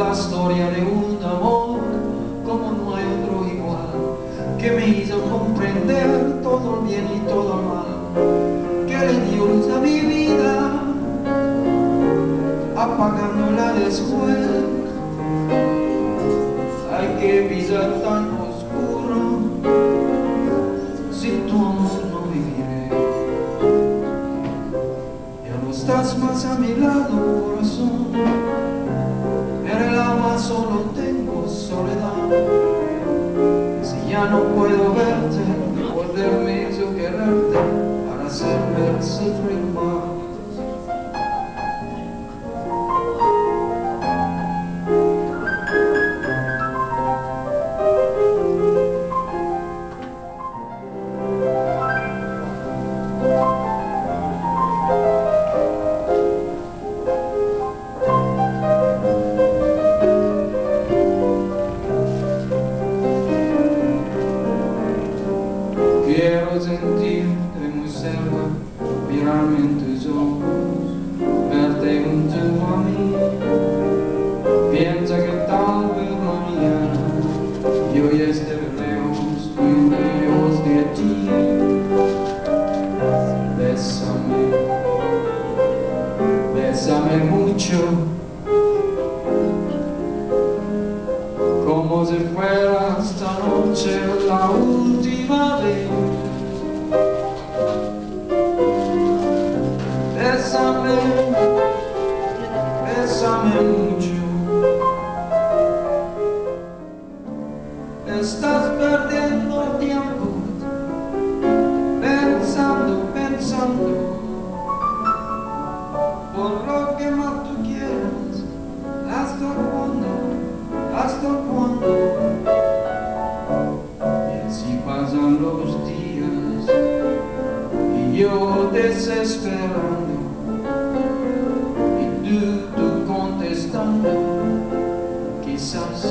la historia de un amor como otro igual, que me hizo comprender todo el bien y todo el mal, que le dio luz a mi vida, apagándola después. Hay que pisar tan ya no puedo verte, volverme hizo quererte para hacerme sufrir más. Quiero sentirte muy cerca, mirarme en tus ojos, verte junto a mí. Piensa que tal vez mañana yo ya esté lejos, muy lejos de ti. Bésame, bésame mucho, como si fuera esta noche la última vez. Bésame mucho. Estás perdiendo tiempo pensando, pensando por lo que más tú quieres. ¿Hasta cuándo? ¿Hasta cuándo? Y así pasan los días y yo desesperando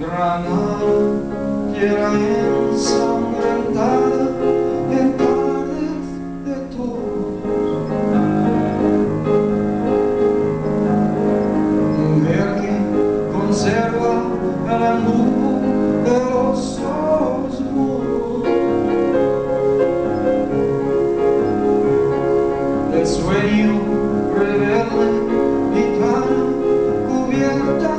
Granada, tierra ensangrentada en tardes de toros. Mujer que conserva el embrujo de los ojos mudos. El sueño rebelde gitana cubierta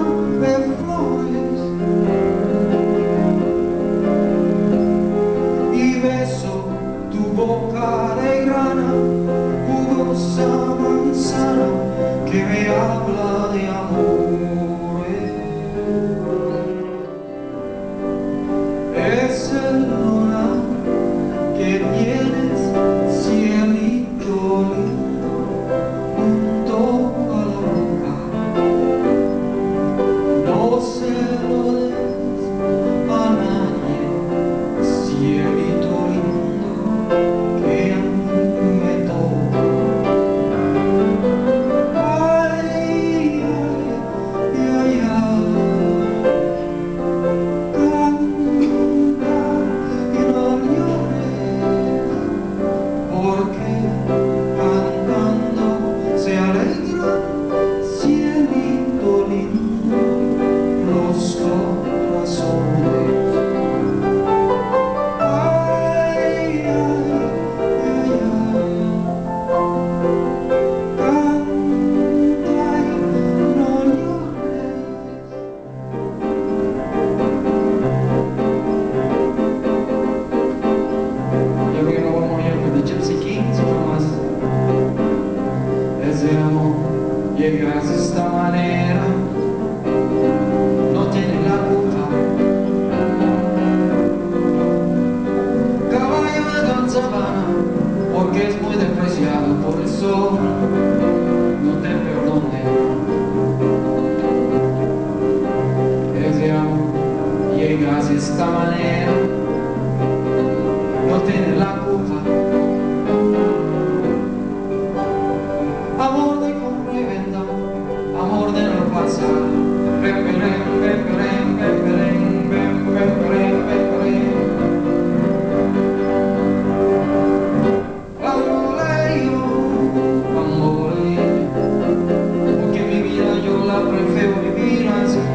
porque esta manera no tiene la culpa. Caballo de Don porque es muy despreciado por el sol, no te perdone. Es de amor, llegas de esta manera, no tiene la culpa. vivirás